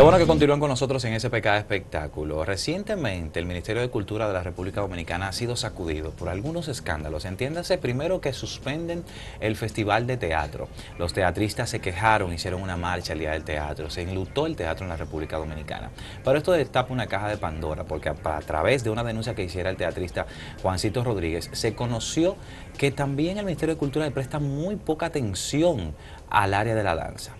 Qué bueno que continúen con nosotros en SPK Espectáculo. Recientemente el Ministerio de Cultura de la República Dominicana ha sido sacudido por algunos escándalos. Entiéndase primero que suspenden el Festival de Teatro. Los teatristas se quejaron, hicieron una marcha el Día del Teatro. Se enlutó el teatro en la República Dominicana. Pero esto destapa una caja de Pandora porque a, a través de una denuncia que hiciera el teatrista Juancito Rodríguez se conoció que también el Ministerio de Cultura le presta muy poca atención al área de la danza.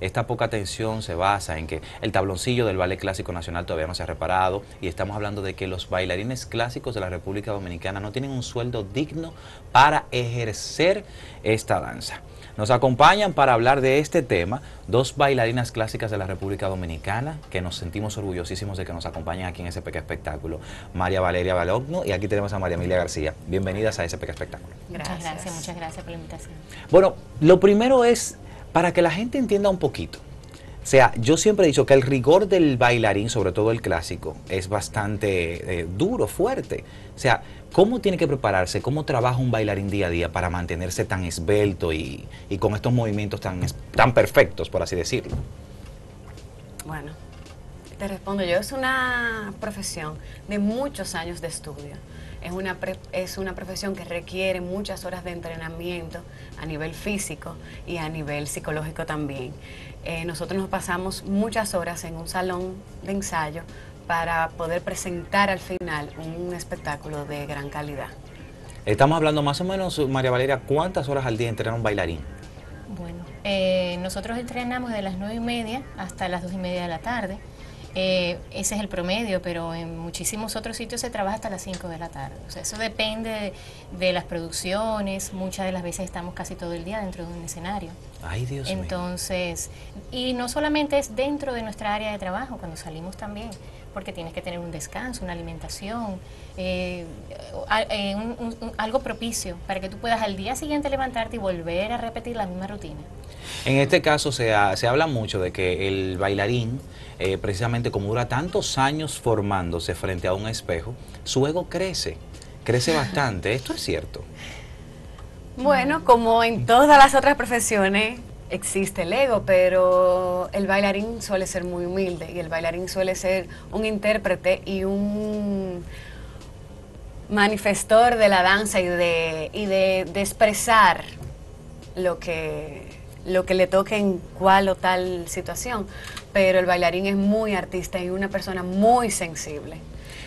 Esta poca atención se basa en que el tabloncillo del Ballet Clásico Nacional todavía no se ha reparado y estamos hablando de que los bailarines clásicos de la República Dominicana no tienen un sueldo digno para ejercer esta danza. Nos acompañan para hablar de este tema dos bailarinas clásicas de la República Dominicana que nos sentimos orgullosísimos de que nos acompañen aquí en SPK Espectáculo. María Valeria Balogno y aquí tenemos a María Emilia García. Bienvenidas a SPK Espectáculo. Gracias. Muchas gracias, muchas gracias por la invitación. Bueno, lo primero es para que la gente entienda un poquito. O sea, yo siempre he dicho que el rigor del bailarín, sobre todo el clásico, es bastante eh, duro, fuerte. O sea, ¿cómo tiene que prepararse? ¿Cómo trabaja un bailarín día a día para mantenerse tan esbelto y, y con estos movimientos tan, tan perfectos, por así decirlo? Bueno, te respondo yo. Es una profesión de muchos años de estudio es una, es una profesión que requiere muchas horas de entrenamiento a nivel físico y a nivel psicológico también. Eh, nosotros nos pasamos muchas horas en un salón de ensayo para poder presentar al final un espectáculo de gran calidad. Estamos hablando más o menos, María Valeria, ¿cuántas horas al día entrena un bailarín? Bueno, eh, nosotros entrenamos de las nueve y media hasta las dos y media de la tarde. Eh, ese es el promedio, pero en muchísimos otros sitios se trabaja hasta las 5 de la tarde. O sea, eso depende de, las producciones. Muchas de las veces estamos casi todo el día dentro de un escenario. Ay, Dios Entonces, y no solamente es dentro de nuestra área de trabajo, cuando salimos también, porque tienes que tener un descanso, una alimentación, eh, eh, algo propicio para que tú puedas al día siguiente levantarte y volver a repetir la misma rutina. En este caso se, se habla mucho de que el bailarín eh, precisamente como dura tantos años formándose frente a un espejo, su ego crece, crece bastante. ¿Esto es cierto? Bueno, como en todas las otras profesiones, existe el ego, pero el bailarín suele ser muy humilde y el bailarín suele ser un intérprete y un manifestor de la danza y de, y de, de expresar lo que, lo que le toque en cual o tal situación pero el bailarín es muy artista y una persona muy sensible.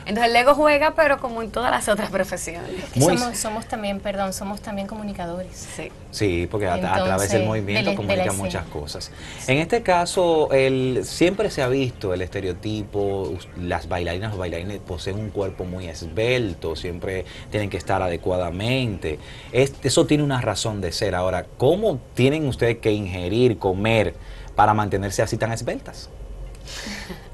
Entonces el ego juega, pero como en todas las otras profesiones. Somos, somos, también, perdón, somos también comunicadores. Sí, sí porque a, través del movimiento comunican muchas cosas. En este caso, el, siempre se ha visto el estereotipo, las bailarinas o bailarines poseen un cuerpo muy esbelto, siempre tienen que estar adecuadamente. eso tiene una razón de ser. Ahora, ¿cómo tienen ustedes que ingerir, comer? para mantenerse así tan esbeltas?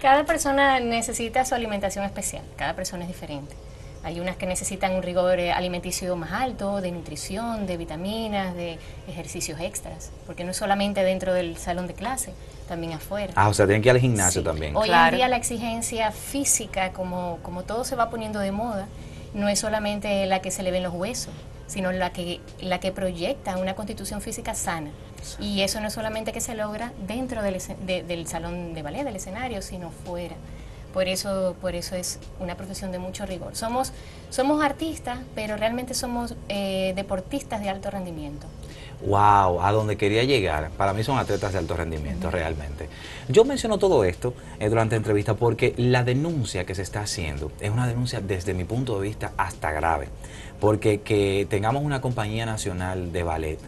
Cada persona necesita su alimentación especial, cada persona es diferente. Hay unas que necesitan un rigor alimenticio más alto, de nutrición, de vitaminas, de ejercicios extras, porque no es solamente dentro del salón de clase, también afuera. Ah, o sea, tienen que ir al gimnasio también. Hoy en día la exigencia física, como, como todo se va poniendo de moda, no es solamente la que se le ven los huesos, sino la que, la que proyecta una constitución física sana. Y eso no es solamente que se logra dentro del, del salón de ballet, del escenario, sino fuera. Por eso, por eso es una profesión de mucho rigor. Somos, somos artistas, pero realmente somos eh, deportistas de alto rendimiento. Wow, a donde quería llegar. Para mí son atletas de alto rendimiento, realmente. Yo menciono todo esto eh, durante la entrevista porque la denuncia que se está haciendo es una denuncia desde mi punto de vista hasta grave. Porque que tengamos una compañía nacional de ballet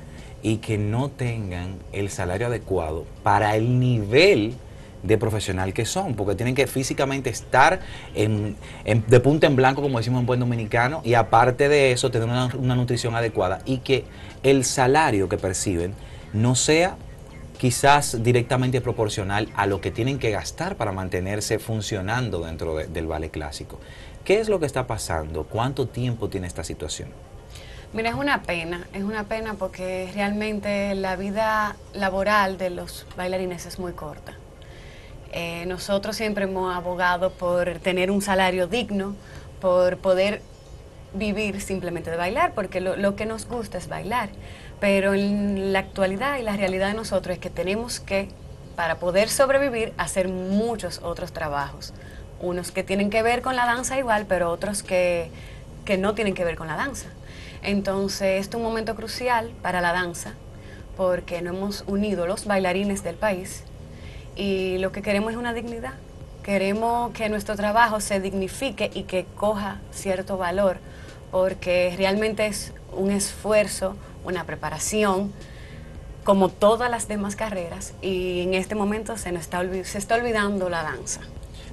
y que no tengan el salario adecuado para el nivel de profesional que son, porque tienen que físicamente estar de punta en blanco, como decimos en buen dominicano, y aparte de eso, tener una nutrición adecuada y que el salario que perciben no sea quizás directamente proporcional a lo que tienen que gastar para mantenerse funcionando dentro del ballet clásico. ¿Qué es lo que está pasando? ¿Cuánto tiempo tiene esta situación? Mira, es una pena, es una pena porque realmente la vida laboral de los bailarines es muy corta. Eh, nosotros siempre hemos abogado por tener un salario digno, por poder vivir simplemente de bailar, porque lo, que nos gusta es bailar. Pero en la actualidad y la realidad de nosotros es que tenemos que para poder sobrevivir, hacer muchos otros trabajos. Unos que tienen que ver con la danza igual, pero otros que, que no tienen que ver con la danza. Entonces, este es un momento crucial para la danza, porque no hemos unido los bailarines del país y lo que queremos es una dignidad. Queremos que nuestro trabajo se dignifique y que coja cierto valor, porque realmente es un esfuerzo, una preparación, como todas las demás carreras, y en este momento se, nos está, se está olvidando la danza.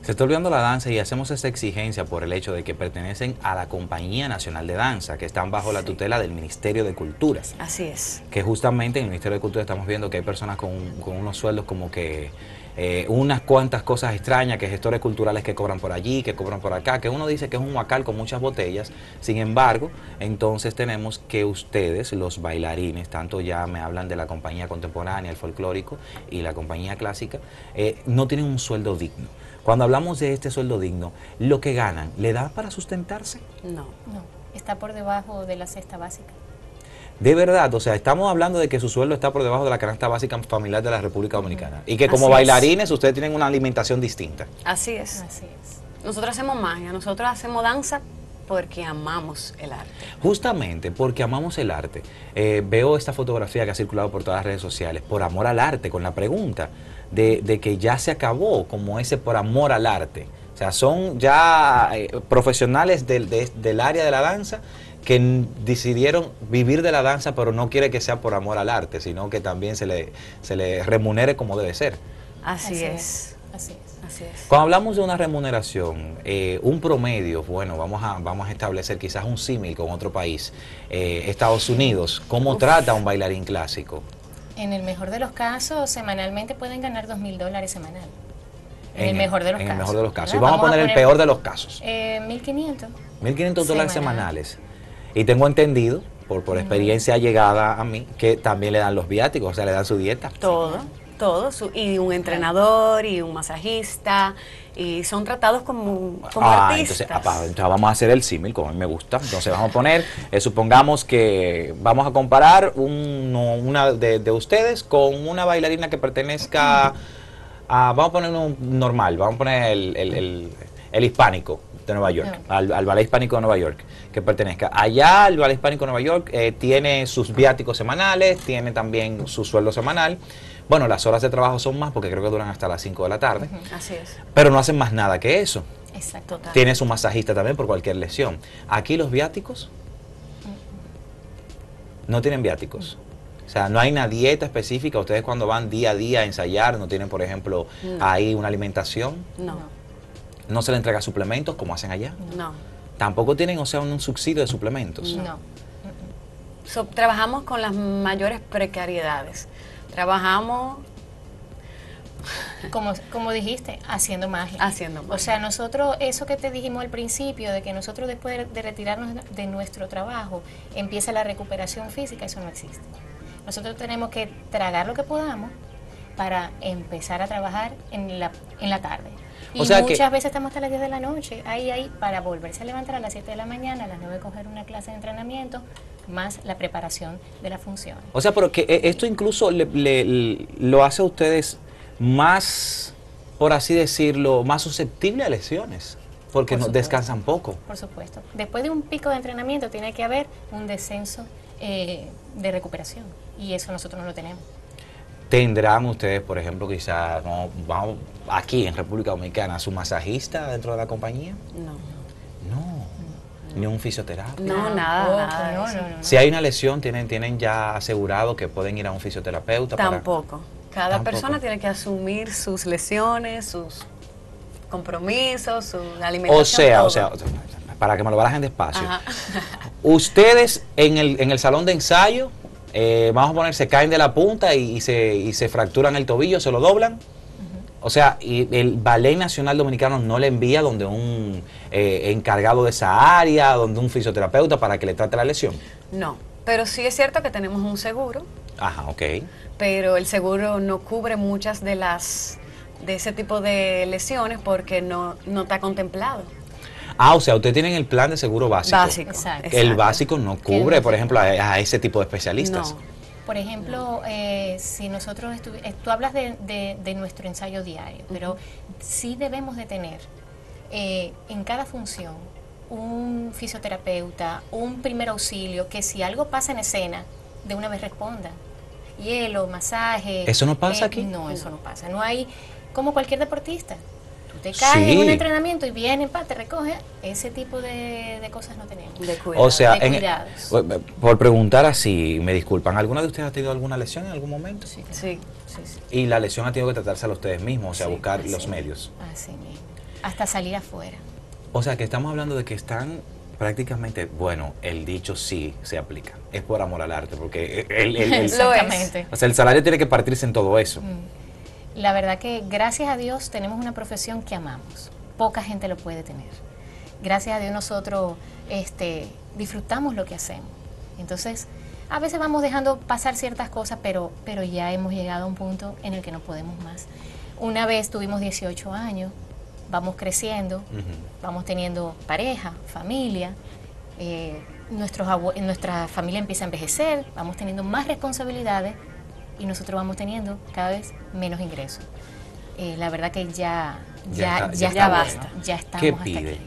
Se está olvidando la danza y hacemos esa exigencia por el hecho de que pertenecen a la Compañía Nacional de Danza, que están bajo la tutela del Ministerio de Cultura. Así es. Que justamente en el Ministerio de Cultura estamos viendo que hay personas con, con unos sueldos como que eh, unas cuantas cosas extrañas, que gestores culturales que cobran por allí, que cobran por acá, que uno dice que es un huacal con muchas botellas. Sin embargo, entonces tenemos que ustedes, los bailarines, tanto ya me hablan de la compañía contemporánea, el folclórico y la compañía clásica, eh, no tienen un sueldo digno. Cuando hablamos de este sueldo digno, lo que ganan, ¿le da para sustentarse? No. No, está por debajo de la cesta básica. De verdad, o sea, estamos hablando de que su sueldo está por debajo de la canasta básica familiar de la República Dominicana. Y que como Así es. bailarines ustedes tienen una alimentación distinta. Así es. Así es. Nosotros hacemos magia, nosotros hacemos danza porque amamos el arte. Justamente porque amamos el arte. Eh, veo esta fotografía que ha circulado por todas las redes sociales, por amor al arte, con la pregunta de, de que ya se acabó como ese por amor al arte. O sea, son ya eh, profesionales del, de- del área de la danza que decidieron vivir de la danza, pero no quiere que sea por amor al arte, sino que también se le, se le remunere como debe ser. Así, es. Así es. Así es. Cuando hablamos de una remuneración, eh, un promedio, bueno, vamos a, vamos a establecer quizás un símil con otro país, eh, Estados Unidos, ¿cómo trata a un bailarín clásico? En el mejor de los casos, semanalmente pueden ganar dos mil dólares semanal. En, el En mejor de los en casos. el mejor de los casos. Y vamos, a poner el peor de los casos. Eh, 1500. 1.500 dólares Semanal. semanales. Y tengo entendido, por, por experiencia llegada a mí, que también le dan los viáticos, o sea, le dan su dieta. Todo, todo. su- y un entrenador y un masajista. Y son tratados como, como Ah, artistas. entonces, apa, entonces vamos a hacer el símil, como a mí me gusta. Entonces vamos a poner, eh, supongamos que vamos a comparar uno- una de, de ustedes con una bailarina que pertenezca a, vamos a poner uno normal, vamos a poner el, el- el- el hispánico de Nueva York, Ah. al, al ballet hispánico de Nueva York, que pertenezca. Allá el ballet hispánico de Nueva York eh, tiene sus viáticos semanales, tiene también su sueldo semanal. Bueno, las horas de trabajo son más porque creo que duran hasta las 5 de la tarde, Así es. pero no hacen más nada que eso. Exacto. Total. Tiene su masajista también por cualquier lesión. Aquí los viáticos no tienen viáticos. O sea, no hay una dieta específica. Ustedes cuando van día a día a ensayar, no tienen, por ejemplo, No. ahí una alimentación. No, No se le entrega suplementos como hacen allá. no. Tampoco tienen, o sea, un subsidio de suplementos. No. So, trabajamos con las mayores precariedades. Trabajamos Como, como dijiste, haciendo magia. haciendo O sea, nosotros, eso que te dijimos al principio, de que nosotros después de, de retirarnos de nuestro trabajo, empieza la recuperación física, eso no existe. Nosotros tenemos que tragar lo que podamos para empezar a trabajar en la, en la tarde. Y O sea que- muchas veces estamos hasta las 10 de la noche, ahí, ahí, para volverse a levantar a las 7 de la mañana, a las 9 coger una clase de entrenamiento, más la preparación de la función. O sea, pero que eh, esto incluso le- le- le- lo hace a ustedes más, por así decirlo, más susceptible a lesiones. Porque Por no, descansan poco. Por supuesto. Después de un pico de entrenamiento tiene que haber un descenso eh, de recuperación y eso nosotros no lo tenemos. ¿Tendrán ustedes, por ejemplo, quizás, no, vamos, aquí en República Dominicana, su masajista dentro de la compañía? No. No. Ni un fisioterapeuta. No, nada, nada de no, eso. no, no, no. Si hay una lesión, ¿tienen, tienen ya asegurado que pueden ir a un fisioterapeuta? para- Tampoco. Cada Tampoco. persona tiene que asumir sus lesiones, sus compromisos, su alimentación. O sea, todo. o sea, para que me lo barajen despacio. Ajá. Ustedes en el, en el salón de ensayo, eh, vamos a poner, se caen de la punta y, y se, y se fracturan el tobillo, se lo doblan. O sea, y el Ballet Nacional Dominicano no le envía donde un eh, encargado de esa área, donde un fisioterapeuta para que le trate la lesión. No, pero sí es cierto que tenemos un seguro, Ajá, ok. pero el seguro no cubre muchas de las de ese tipo de lesiones porque no, no está contemplado. Ah, o sea, ustedes tienen el plan de seguro básico. Básico. Exacto. El básico no cubre, por ejemplo, a, a ese tipo de especialistas. No, Por ejemplo, eh, si nosotros eh, tú hablas de, de- de nuestro ensayo diario, pero sí debemos de tener eh, en cada función un fisioterapeuta, un primer auxilio, que si algo pasa en escena, de una vez responda. Hielo, masaje. ¿Eso no pasa eh, aquí? No, eso no pasa. No hay, como cualquier deportista. Tú te caes en un entrenamiento y vienen, pa, te recoge. Ese tipo de, de cosas no tenemos. De cuidado. O sea, de en- cuidados. por- preguntar así, me disculpan, ¿alguna de ustedes ha tenido alguna lesión en algún momento? Sí, claro. Sí. Sí, sí. Y la lesión ha tenido que tratársela ustedes mismos, o sea, Sí, buscar Así los medios. Así mismo. Hasta salir afuera. O sea, que estamos hablando de que están prácticamente, bueno, el dicho sí se aplica. Es por amor al arte, porque el, el- el-. Exactamente. o sea, el salario tiene que partirse en todo eso. Mm. La verdad que gracias a Dios tenemos una profesión que amamos. Poca gente lo puede tener. Gracias a Dios nosotros este, disfrutamos lo que hacemos. Entonces, a veces vamos dejando pasar ciertas cosas, pero, pero ya hemos llegado a un punto en el que no podemos más. Una vez tuvimos 18 años, vamos creciendo, vamos teniendo pareja, familia, eh, nuestros nuestra familia empieza a envejecer, vamos teniendo más responsabilidades y nosotros vamos teniendo cada vez menos ingresos. Eh, la verdad que ya, Ya ya, está- ya, ya está basta, bueno. ya estamos ¿Qué hasta piden? aquí.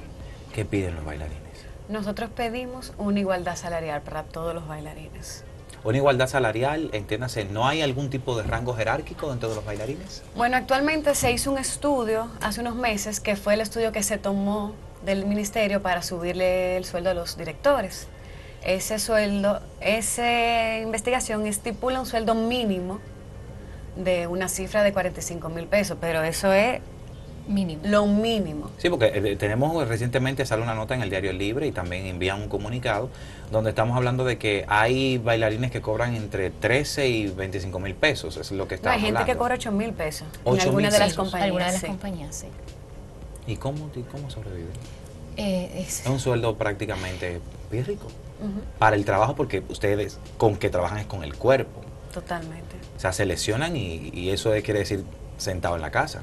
¿Qué piden los bailarines? Nosotros pedimos una igualdad salarial para todos los bailarines. Una igualdad salarial, entiéndase, ¿no hay algún tipo de rango jerárquico dentro de los bailarines? Bueno, actualmente se hizo un estudio hace unos meses que fue el estudio que se tomó del ministerio para subirle el sueldo a los directores. Ese sueldo, esa investigación estipula un sueldo mínimo de una cifra de 45 mil pesos, pero eso es Mínimo. lo mínimo. Sí, porque eh, tenemos recientemente sale una nota en el Diario Libre y también envían un comunicado donde estamos hablando de que hay bailarines que cobran entre 13 y 25 mil pesos, es lo que No, estamos hay gente hablando. que cobra 8 mil pesos en 8.000 alguna de las pesos. compañías. Algunas de las sí. compañías, sí. ¿Y cómo, y cómo sobreviven? Eh, es- Es un sueldo prácticamente bien para el trabajo porque ustedes con que trabajan es con el cuerpo. Totalmente. O sea, se lesionan y, y eso quiere decir sentado en la casa.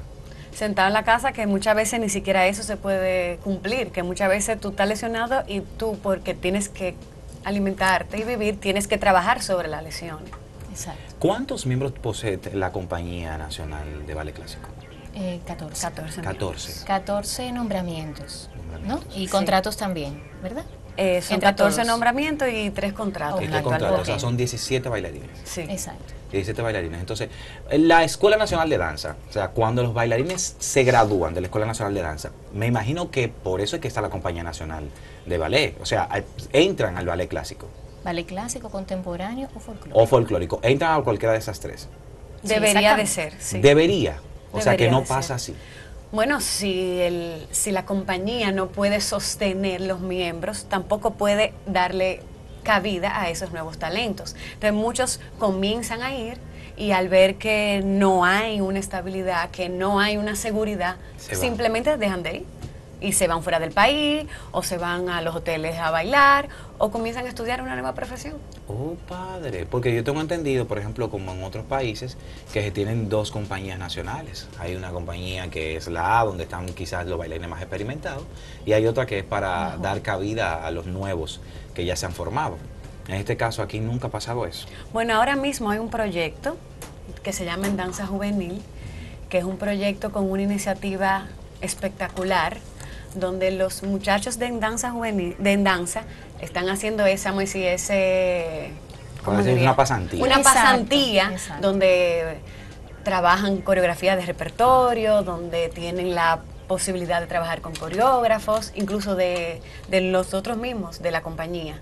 sentado en la casa que muchas veces ni siquiera eso se puede cumplir, que muchas veces tú estás lesionado y tú porque tienes que alimentarte y vivir, tienes que trabajar sobre la lesión. exacto. ¿Cuántos miembros posee la Compañía Nacional de Ballet Clásico? Eh, 14. 14. 14. 14 nombramientos, ¿no? Y Sí. contratos también, ¿verdad? Eh, son Entre 14 todos. nombramientos y 3 contratos. Y o sea, son 17 bailarines. Sí. Exacto. 17 bailarines. Entonces, la Escuela Nacional de Danza, o sea, cuando los bailarines se gradúan de la Escuela Nacional de Danza, me imagino que por eso es que está la Compañía Nacional de Ballet. O sea, entran al ballet clásico Ballet clásico, contemporáneo o folclórico. o folclórico. Entran a cualquiera de esas tres. Sí, Debería de ser. sí. Debería. O sea, que no de ser. pasa así. Bueno, si, el, si la compañía no puede sostener los miembros, tampoco puede darle cabida a esos nuevos talentos. Entonces muchos comienzan a ir y al ver que no hay una estabilidad, que no hay una seguridad, Se simplemente dejan de ir. Y se van fuera del país, o se van a los hoteles a bailar, o comienzan a estudiar una nueva profesión. Oh, padre. Porque yo tengo entendido, por ejemplo, como en otros países, que se tienen dos compañías nacionales. Hay una compañía que es la A, donde están quizás los bailarines más experimentados, y hay otra que es para dar cabida a los nuevos que ya se han formado. En este caso, aquí nunca ha pasado eso. Bueno, ahora mismo hay un proyecto que se llama En Danza Juvenil, que es un proyecto con una iniciativa espectacular, donde los muchachos de Danza Juvenil, de Danza, están haciendo esa, ese... Diría? una pasantía. Una Exacto, pasantía exacto. donde trabajan coreografía de repertorio, donde tienen la posibilidad de trabajar con coreógrafos, incluso de, de los otros mismos de la compañía.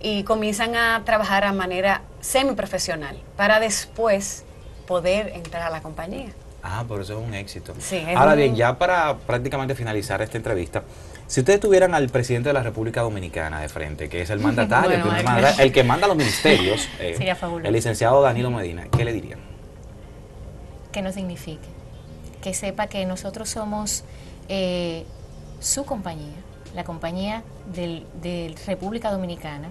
Y comienzan a trabajar a manera semiprofesional para después poder entrar a la compañía. Ah, por eso es un éxito. Sí, es Ahora un- bien, ya para prácticamente finalizar esta entrevista, si ustedes tuvieran al presidente de la República Dominicana de frente, que es el mandatario, el, Bueno, que manda los ministerios, eh, el licenciado Danilo Medina, ¿qué le dirían? que nos dignifique, que sepa que nosotros somos eh, su compañía, la compañía del, de República Dominicana,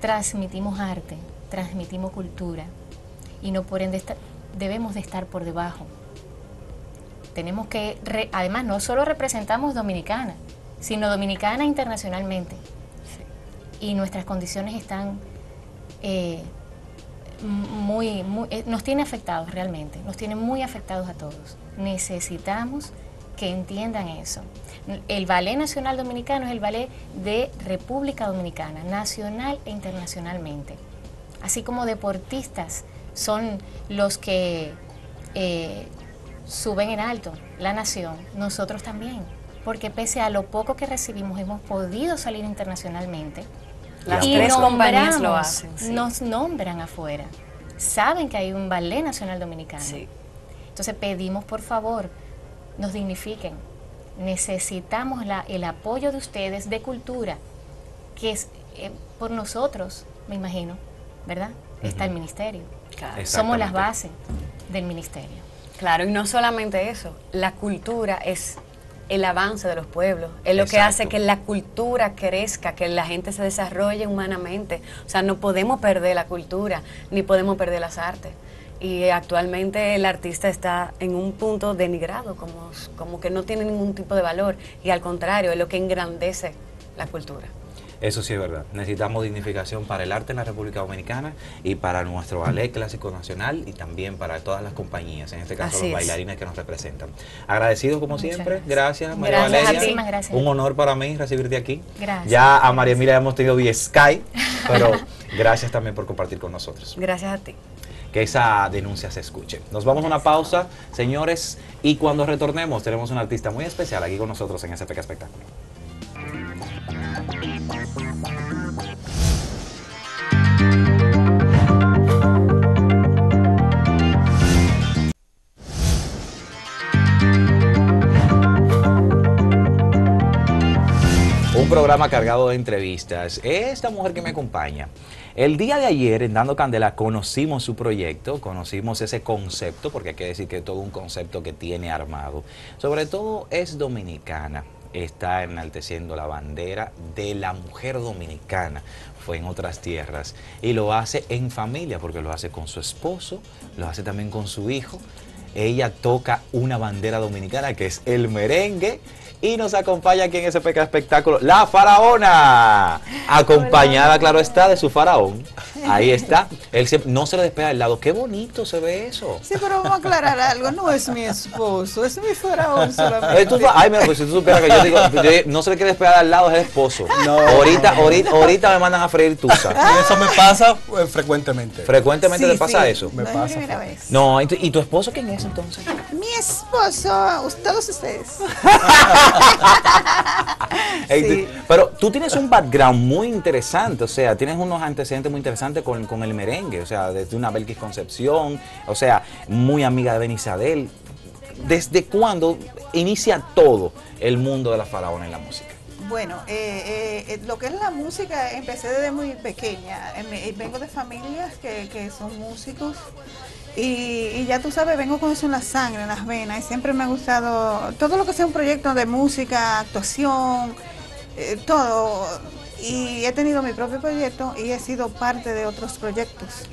transmitimos arte, transmitimos cultura y no por ende debemos de estar por debajo. Tenemos que, re- además, no solo representamos Dominicana, sino Dominicana internacionalmente. Y nuestras condiciones están eh, muy, muy eh, nos tiene afectados realmente, nos tiene muy afectados a todos. Necesitamos que entiendan eso. El Ballet Nacional Dominicano es el ballet de República Dominicana, nacional e internacionalmente. Así como deportistas son los que eh, suben en alto la nación, nosotros también. Porque pese a lo poco que recibimos, hemos podido salir internacionalmente. Las y tres compañías lo hacen. sí. Nos nombran afuera. Saben que hay un ballet nacional dominicano. Sí. Entonces pedimos por favor, nos dignifiquen. Necesitamos la- el apoyo de ustedes de cultura, que es eh, por nosotros, me imagino, ¿verdad? Está el ministerio. Claro. Somos las bases del ministerio. Claro, y no solamente eso, la cultura es el avance de los pueblos, es lo que hace que la cultura crezca, que la gente se desarrolle humanamente. O sea, no podemos perder la cultura, ni podemos perder las artes. Y actualmente el artista está en un punto denigrado, como, como que no tiene ningún tipo de valor, y al contrario, es lo que engrandece la cultura. Eso sí es verdad. Necesitamos dignificación para el arte en la República Dominicana y para nuestro ballet clásico nacional y también para todas las compañías, en este caso Así los es. bailarines que nos representan. Agradecidos como Muchas siempre. gracias. Gracias, María Gracias a Valeria. ti. Gracias. Un honor para mí recibirte aquí. Gracias. Ya a María Emilia hemos tenido vía Skype, pero gracias también por compartir con nosotros. Gracias a ti. Que esa denuncia se escuche. Nos vamos a una pausa, señores, y cuando retornemos tenemos un artista muy especial aquí con nosotros en SPK Espectáculo. Un programa cargado de entrevistas. Esta mujer que me acompaña. El día de ayer en Dando Candela conocimos su proyecto, conocimos ese concepto, porque hay que decir que es todo un concepto que tiene armado. Sobre todo es dominicana. Está enalteciendo la bandera de la mujer dominicana. Fue en otras tierras. Y lo hace en familia, porque lo hace con su esposo, lo hace también con su hijo. Ella toca una bandera dominicana que es el merengue y nos acompaña aquí en SPK Espectáculo la faraona, acompañada, claro está, de su faraón. Ahí está. Él siempre- no se le despega del lado. Qué bonito se ve eso. Sí, pero vamos a aclarar algo. No es mi esposo, es mi faraón Eh, solamente. tú fa- ay, mira, pues si tú supieras que yo digo, yo- no se le quiere despegar al lado, es el esposo. Ahorita, ahorita, ahorita me mandan a freír tusa. Y eso me pasa eh, frecuentemente. Frecuentemente Sí, te pasa sí. eso. Me No es pasa, mi primera vez. No, ¿y tu- ¿y tu esposo quién es entonces? Mi esposo, todos ustedes. Sí. Pero tú tienes un background muy interesante, o sea, tienes unos antecedentes muy interesantes con, con el merengue, o sea, desde una Belkis Concepción, o sea, muy amiga de Benizadel. ¿Desde cuándo inicia todo el mundo de la faraona en la música? Bueno, eh, eh, eh, lo que es la música, empecé desde muy pequeña. Vengo de familias que, son músicos y, ya tú sabes, vengo con eso en la sangre, en las venas. Y siempre me ha gustado todo lo que sea un proyecto de música, actuación, todo. Y he tenido mi propio proyecto y he sido parte de otros proyectos.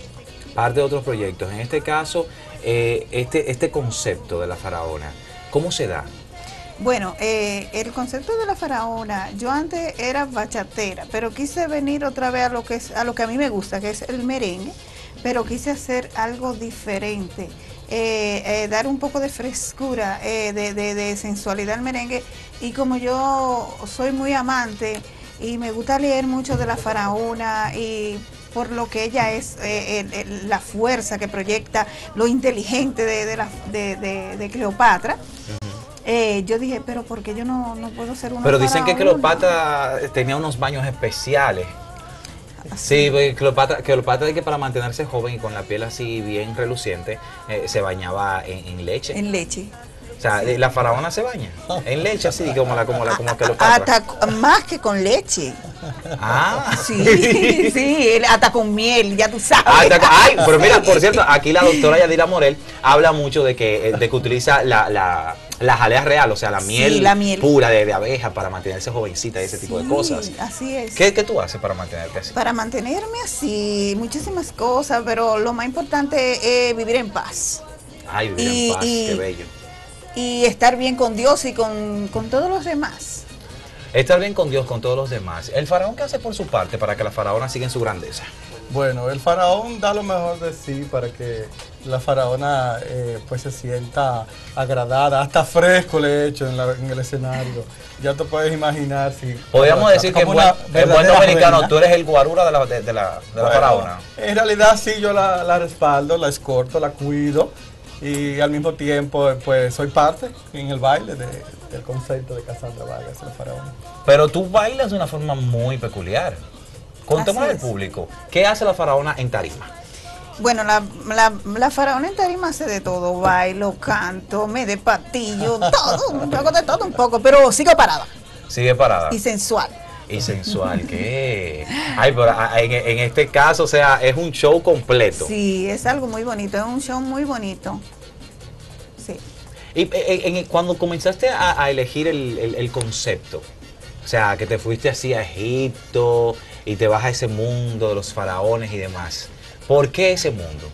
Parte de otros proyectos. En este caso, este, este concepto de la faraona, ¿cómo se da? Bueno, eh, el concepto de la faraona, yo antes era bachatera, pero quise venir otra vez a lo que es a lo que a mí me gusta, que es el merengue, pero quise hacer algo diferente, eh, eh, dar un poco de frescura, eh, de, sensualidad al merengue, y como yo soy muy amante y me gusta leer mucho de la faraona y por lo que ella es, el- el- la fuerza que proyecta, lo inteligente de, de la- Cleopatra. Eh, yo dije, pero ¿por qué yo no, no puedo ser una Pero dicen que? Cleopatra tenía unos baños especiales. Sí, porque Cleopatra, Cleopatra de que para mantenerse joven y con la piel así bien reluciente, eh, se bañaba en, en leche. En leche. o sea, la faraona se baña en leche así como la como la como Cleopatra. Hasta más que con leche. Ah, Sí, sí, hasta con miel, ya tú sabes. Ah, ay, pero mira, por cierto, aquí la doctora Yadira Morel habla mucho de que, eh, de que utiliza la, la, la jalea real, o sea, la Sí, miel, la miel. pura de, de abeja para mantenerse jovencita y ese tipo de Sí, cosas. Así es. ¿Qué, qué tú haces para mantenerte así? Para mantenerme así, muchísimas cosas, pero lo más importante es vivir en paz Ay, vivir y- en paz, y- qué bello. y estar bien con Dios y con, con todos los demás. Estar bien con Dios, con todos los demás. El faraón, ¿qué hace por su parte para que la faraona siga en su grandeza? Bueno, el faraón da lo mejor de sí para que la faraona eh, pues se sienta agradada, hasta fresco le he hecho en, la- en el escenario. Ya te puedes imaginar si... Podríamos decir que buen, una en buen dominicano reina. tú eres el guarura de la, de, de la, de la faraona. En realidad sí, yo la, la respaldo, la escorto, la cuido y al mismo tiempo pues soy parte en el baile de- del concepto de Cassandra Vargas, la faraona. Pero tú bailas de una forma muy peculiar. Contémosle al público, ¿qué hace la faraona en tarima? Bueno, la, la, la faraona en tarima hace de todo, bailo, canto, me de patillo, todo, yo hago de todo un poco, pero sigo parada Sigue parada. y sensual. Y sensual, ¿qué? Ay, pero en, en este caso, o sea, es un show completo. Sí, es algo muy bonito, es un show muy bonito. Sí. Y eh, en- en- cuando comenzaste a, a elegir el, el- el concepto, o sea, que te fuiste así a Egipto y te vas a ese mundo de los faraones y demás, ¿por qué ese mundo?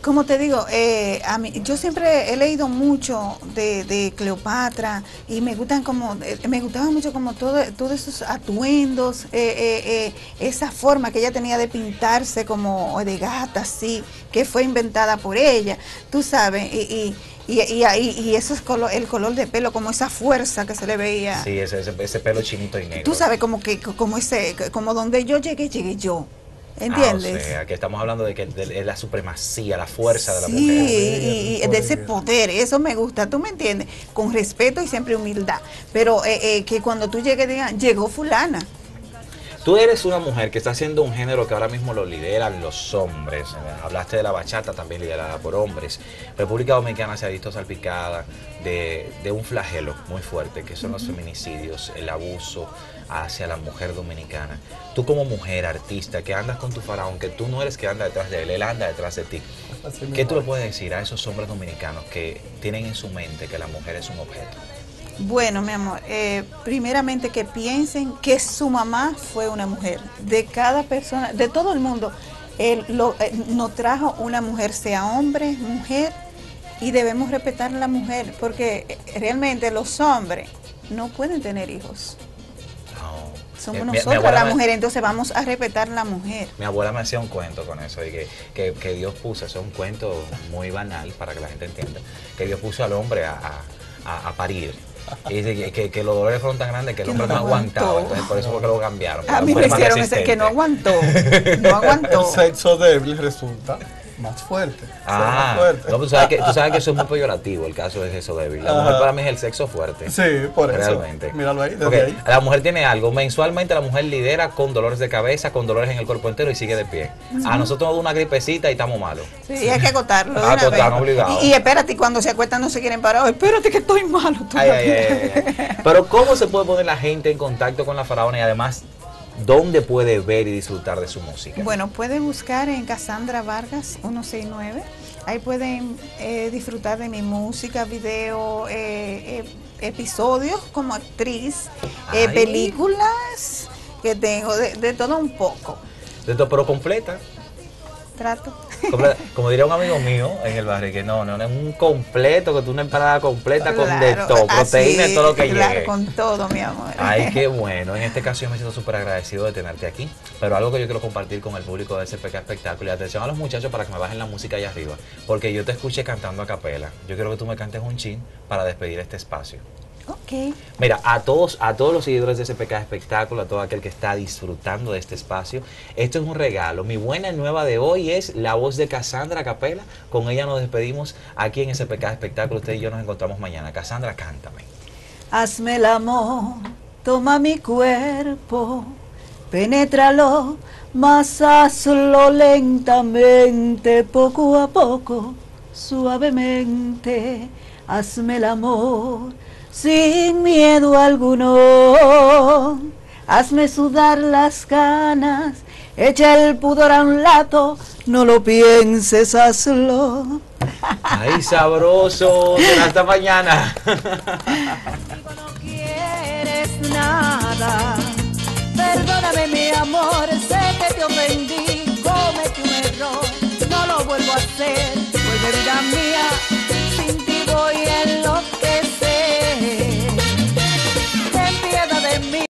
Como te digo, eh, a mí, yo siempre he leído mucho de, Cleopatra y me gustan como, eh, me gustaban mucho como todo, todos esos atuendos, eh, esa forma que ella tenía de pintarse como de gata, así, que fue inventada por ella, tú sabes, y, y, y, ahí- y esos colo- el color de pelo, como esa fuerza que se le veía. Sí, ese, ese, ese pelo chinito y negro. Tú sabes, como que, como ese, como donde yo llegué, llegué yo. ¿Entiendes? Ah, o sea, que estamos hablando de que de- es la supremacía, la fuerza de la Sí, mujer. y, y de ese poder, eso me gusta, tú me entiendes, con respeto y siempre humildad, pero eh, eh, que cuando tú llegues digan, llegó fulana, Tú eres una mujer que está haciendo un género que ahora mismo lo lideran los hombres. Hablaste de la bachata, también liderada por hombres. República Dominicana se ha visto salpicada de, de un flagelo muy fuerte, que son los feminicidios, el abuso hacia la mujer dominicana. Tú como mujer, artista, que andas con tu faraón, que tú no eres que anda detrás de él, él anda detrás de ti. Así ¿Qué tú le es. puedes decir a esos hombres dominicanos que tienen en su mente que la mujer es un objeto? Bueno, mi amor, eh, primeramente que piensen que su mamá fue una mujer. De cada persona, de todo el mundo, él lo, eh, nos trajo una mujer, sea hombre, mujer, y debemos respetar a la mujer, porque eh, realmente los hombres no pueden tener hijos. No. Somos Eh, abuela la me- mujer, entonces vamos a respetar la mujer. Mi abuela me hacía un cuento con eso, y que, que, que Dios puso, eso es un cuento muy banal para que la gente entienda, que Dios puso al hombre a- a- a parir. Y dice que, que- que los dolores fueron tan grandes que el hombre no no aguantaba, entonces por eso fue que lo cambiaron. A mí me hicieron ese que no aguantó, no aguantó. El sexo débil resulta más fuerte. Ah, más fuerte. no, pues, tú, sabes que, tú sabes que eso es muy peyorativo, el caso de eso débil. La Ajá. mujer para mí es el sexo fuerte. Sí, por eso. Realmente. Míralo ahí, desde ahí. la mujer tiene algo. Mensualmente la mujer lidera con dolores de cabeza, con dolores en el cuerpo entero y sigue de pie. A nosotros nos da una gripecita y estamos malos. Sí, y hay que Agotar, vez. obligado. Y, y espérate, y cuando se acuestan no se quieren parar. Espérate que estoy malo. Ay, ay, todavía. ay, ay. Pero ¿cómo se puede poner la gente en contacto con la faraona y además dónde puede ver y disfrutar de su música? Bueno, pueden buscar en Cassandra Vargas 169. Ahí pueden eh, disfrutar de mi música, video, eh, eh, episodios como actriz, eh, películas que tengo, de, de todo un poco. De todo, pero completa. Trato. Como diría un amigo mío en el barrio, que no, no, no es un completo, que tú una empanada completa con de todo, proteína y todo lo que claro, llegue. con todo, mi amor. Ay, qué bueno. En este caso yo me siento súper agradecido de tenerte aquí. Pero algo que yo quiero compartir con el público de SPK Espectáculo y atención a los muchachos para que me bajen la música allá arriba. Porque yo te escuché cantando a capela. Yo quiero que tú me cantes un chin para despedir este espacio. Ok. Mira, a todos, a todos los seguidores de SPK Espectáculo, a todo aquel que está disfrutando de este espacio, esto es un regalo. Mi buena nueva de hoy es la voz de Cassandra Capela. Con ella nos despedimos aquí en SPK Espectáculo. Usted y yo nos encontramos mañana. Cassandra, cántame. Hazme el amor, toma mi cuerpo, penétralo, mas hazlo lentamente, poco a poco, suavemente. Hazme el amor sin miedo alguno. Hazme sudar las canas, echa el pudor a un lato, no lo pienses, hazlo. Ay, sabroso, hasta mañana. No quieres nada, perdóname mi amor, sé que te ofendí, cometí un error, no lo vuelvo a hacer, vuelve vida mía, sin ti voy en lo